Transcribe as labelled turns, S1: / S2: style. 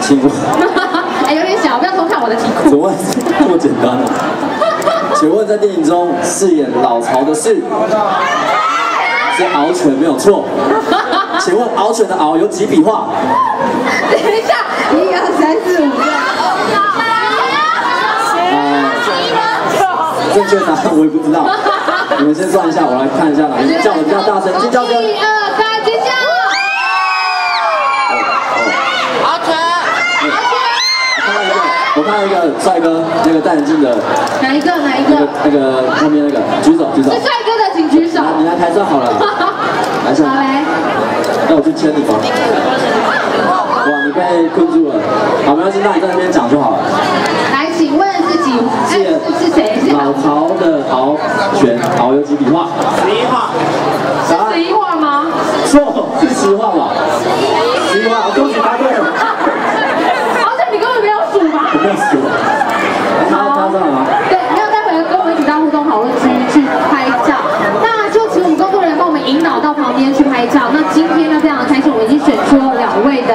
S1: 请问，
S2: 哎，有点小，不要偷看我的题库。请
S1: 问这么简单啊？请问在电影中饰演老曹的是是敖犬没有错。请问敖犬的敖有几笔画？
S2: 等一下，一二三四五六。
S1: 正确答案我也不知道，你们先算一下，我来看一下哪边叫的比较大声，尖叫声。一
S2: 二三，尖叫！
S1: 好犬，我看到一个，帅哥，那个戴眼镜的，
S2: 哪一个？哪一那个个？
S1: 那个后面那个，举手举手是。
S2: 帅哥的，请举手。你
S1: 来台上好了，来上好，
S2: 来，
S1: 那我去牵你吧。哇，你被困住了。好，没关系，那你在那边讲就好了。
S2: 来，请问是几？是哎是是谁？是老
S1: 曹的敖犬，敖有几笔画？十一画，十
S2: 一画吗？
S1: 错，是十画吧？十一画，好，
S2: 对，没有，待会跟我们一起到互动讨论区去拍照。那就请我们工作人员帮我们引导到旁边去拍照。那今天呢，非常开心，我们已经选出了两位的。